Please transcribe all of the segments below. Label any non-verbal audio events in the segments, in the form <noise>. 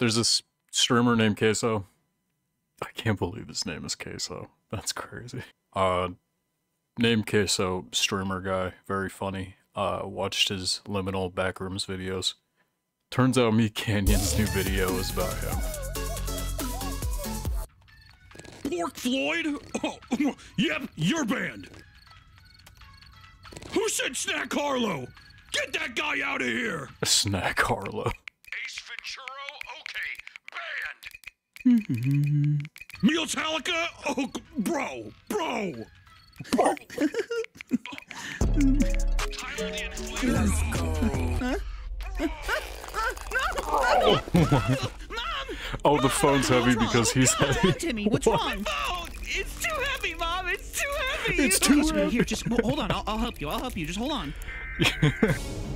There's this streamer named CaseOh. I can't believe his name is CaseOh. That's crazy. Uh, named CaseOh, streamer guy, very funny. Uh, watched his liminal backrooms videos. Turns out Meat Canyon's new video is about him. Pork Floyd? Oh, <clears throat> yep, your band. Who said Snack Harlow? Get that guy out of here! Snack Harlow. Ace Venturo? Okay, banned. Metallica? Oh, bro, bro. Tyler the Inflator? Oh, the phone's heavy because he's heavy. Timmy, what's wrong? It's too heavy, Mom. It's too heavy. It's too heavy. here, just ho- hold on. I'll, I'll help you. I'll help you. Just hold on. <laughs>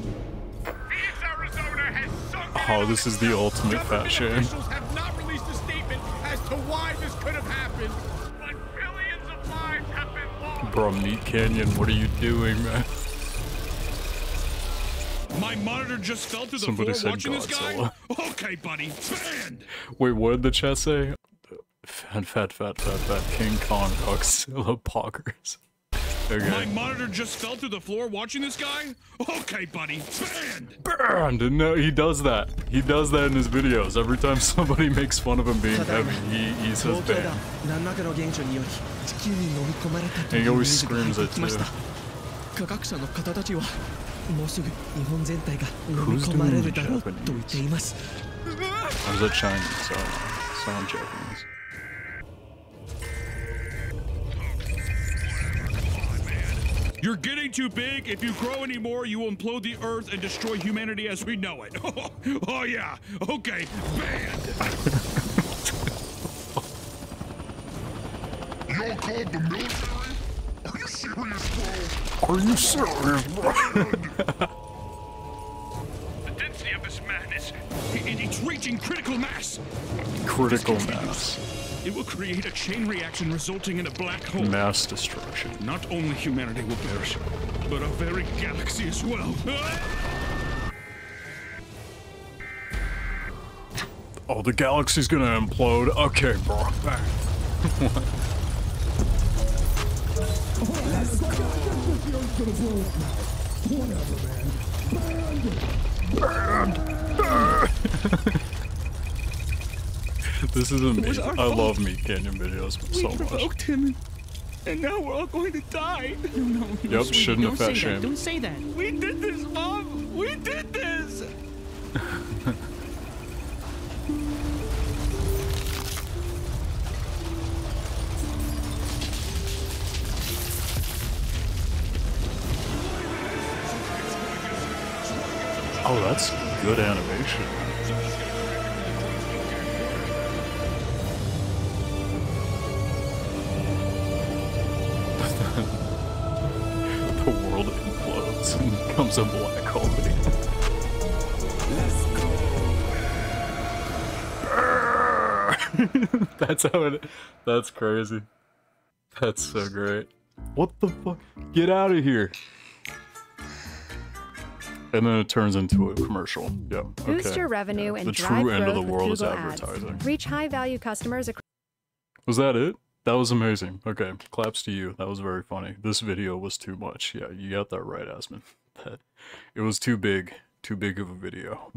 Oh, this is the ultimate fat shame. Officials have not released a statement as to why this could have happened. but billions of lives have been lost. Canyon, what are you doing, man? My monitor just fell through the Somebody floor said watching this guy? Godzilla. Okay, buddy, banned! Wait, what did the chat say? Fat, fat, fat, fat, fat, King Kong, Godzilla, <laughs> poggers. Okay. My monitor just fell through the floor watching this guy? Okay, buddy. Banned! Banned! No, he does that. He does that in his videos. Every time somebody <laughs> makes fun of him being heavy, he, he says banned. And he always screams it too. Who's doing Japanese? I was a Chinese, so sound Japanese. You're getting too big. If you grow anymore, you will implode the Earth and destroy humanity as we know it. <laughs> oh, yeah. Okay, banned. <laughs> Y'all called the military? Are you serious, bro? Are you serious, bro? The density of this madness, it- it's reaching critical mass. Critical mass. It will create a chain reaction resulting in a black hole. Mass destruction. Not only humanity will perish, but our very galaxy as well. <laughs> Oh, the galaxy's gonna implode. Okay, bro. <laughs> this is amazing. I love Meat Canyon videos so much. provoked him, and now we're all going to die. No, no. no, Yep, sweetie, shouldn't have fat say shamed. that. Don't say that. We did this, Mom. We did this. Oh, that's good animation. <laughs> the world implodes and becomes a black hole. <laughs> that's how it. That's crazy. That's so great. What the fuck? Get out of here! And then it turns into a commercial. Yep. Boost your revenue and The drive true end of growth the with world is Google Ads. advertising. Reach high-value customers across Was that it? That was amazing. Okay, claps to you. That was very funny. This video was too much. Yeah, you got that right, Asman. <laughs> That it was too big. Too big of a video.